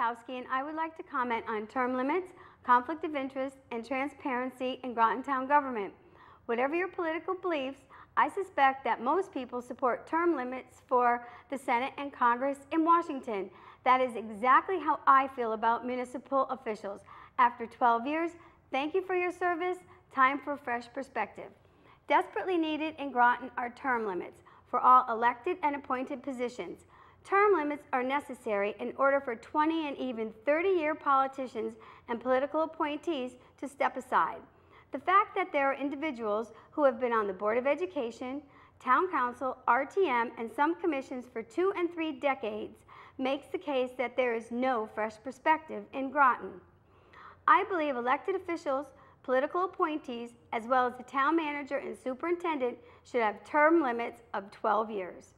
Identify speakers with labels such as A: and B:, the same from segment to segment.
A: And I would like to comment on term limits, conflict of interest, and transparency in Groton Town government. Whatever your political beliefs, I suspect that most people support term limits for the Senate and Congress in Washington. That is exactly how I feel about municipal officials. After 12 years, thank you for your service. Time for fresh perspective. Desperately needed in Groton are term limits for all elected and appointed positions. Term limits are necessary in order for 20 and even 30-year politicians and political appointees to step aside. The fact that there are individuals who have been on the Board of Education, Town Council, RTM, and some commissions for two and three decades makes the case that there is no fresh perspective in Groton. I believe elected officials, political appointees, as well as the town manager and superintendent should have term limits of 12 years.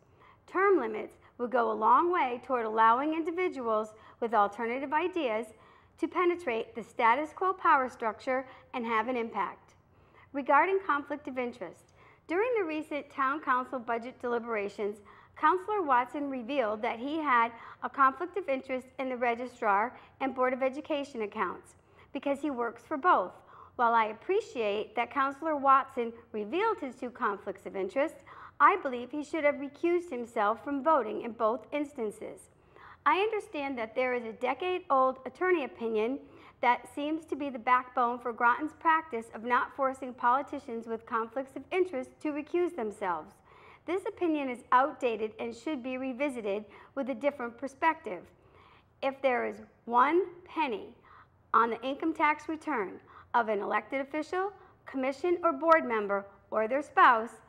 A: Term limits would go a long way toward allowing individuals with alternative ideas to penetrate the status quo power structure and have an impact. Regarding conflict of interest, during the recent town council budget deliberations, Councillor Watson revealed that he had a conflict of interest in the registrar and Board of Education accounts because he works for both. While I appreciate that Councillor Watson revealed his two conflicts of interest, I believe he should have recused himself from voting in both instances. I understand that there is a decade-old attorney opinion that seems to be the backbone for Groton's practice of not forcing politicians with conflicts of interest to recuse themselves. This opinion is outdated and should be revisited with a different perspective. If there is one penny on the income tax return of an elected official, commission, or board member, or their spouse,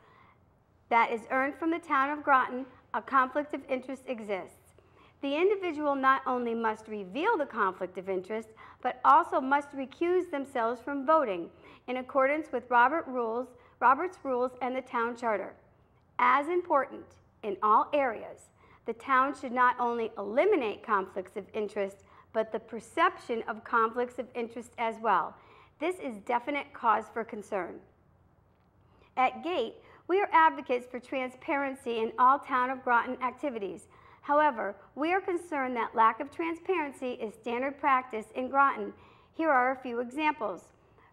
A: that is earned from the town of Groton, a conflict of interest exists. The individual not only must reveal the conflict of interest, but also must recuse themselves from voting in accordance with Robert rules, Robert's rules and the town charter. As important in all areas, the town should not only eliminate conflicts of interest, but the perception of conflicts of interest as well. This is definite cause for concern. At GATE, we are advocates for transparency in all Town of Groton activities. However, we are concerned that lack of transparency is standard practice in Groton. Here are a few examples.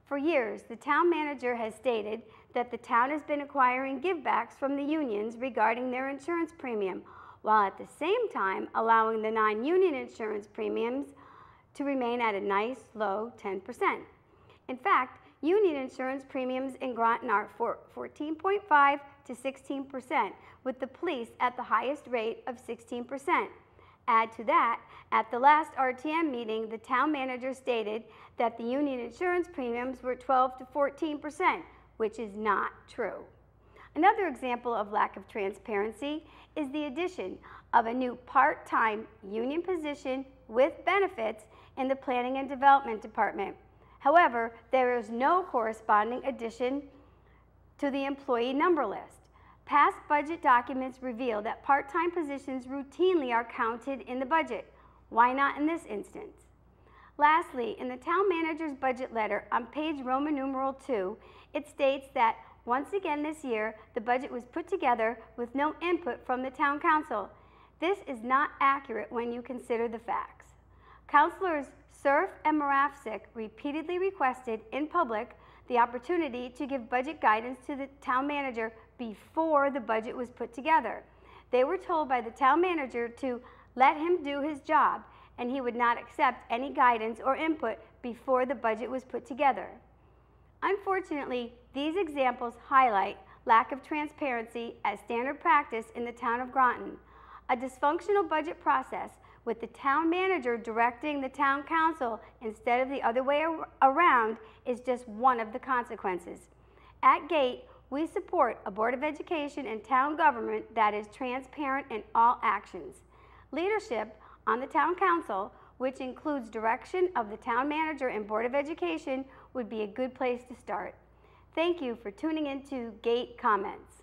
A: For years, the town manager has stated that the town has been acquiring givebacks from the unions regarding their insurance premium, while at the same time allowing the non-union insurance premiums to remain at a nice low 10%. In fact, union insurance premiums in Groton are 14.5 to 16%, with the police at the highest rate of 16%. Add to that, at the last RTM meeting, the town manager stated that the union insurance premiums were 12 to 14%, which is not true. Another example of lack of transparency is the addition of a new part-time union position with benefits in the Planning and Development Department. However, there is no corresponding addition to the employee number list. Past budget documents reveal that part-time positions routinely are counted in the budget. Why not in this instance? Lastly, in the town manager's budget letter on page Roman numeral 2, it states that once again this year, the budget was put together with no input from the town council. This is not accurate when you consider the facts. Councilors Surf and Moravsik repeatedly requested in public the opportunity to give budget guidance to the town manager before the budget was put together. They were told by the town manager to let him do his job and he would not accept any guidance or input before the budget was put together. Unfortunately, these examples highlight lack of transparency as standard practice in the town of Groton. A dysfunctional budget process with the town manager directing the town council instead of the other way around is just one of the consequences. At GATE, we support a Board of Education and town government that is transparent in all actions. Leadership on the town council, which includes direction of the town manager and Board of Education, would be a good place to start. Thank you for tuning into GATE Comments.